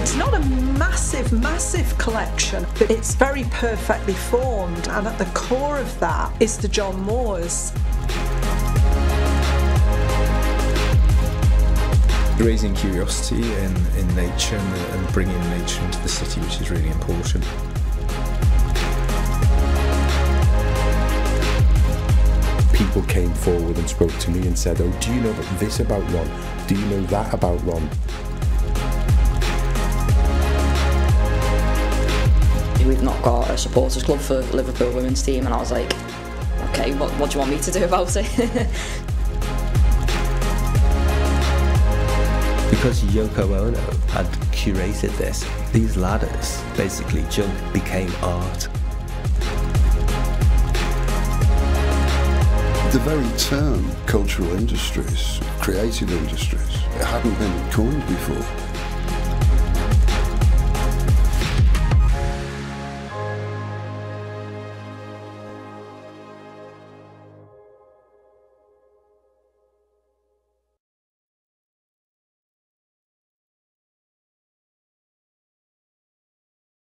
It's not a massive, massive collection, but it's very perfectly formed, and at the core of that is the John Moores. raising curiosity in, in nature and, and bringing nature into the city, which is really important. People came forward and spoke to me and said, Oh, do you know this about Ron? Do you know that about Ron? We've not got a supporters club for Liverpool women's team, and I was like, okay, what, what do you want me to do about it? because Yoko Ono had curated this, these ladders, basically junk, became art. The very term cultural industries, creative industries, it hadn't been coined before.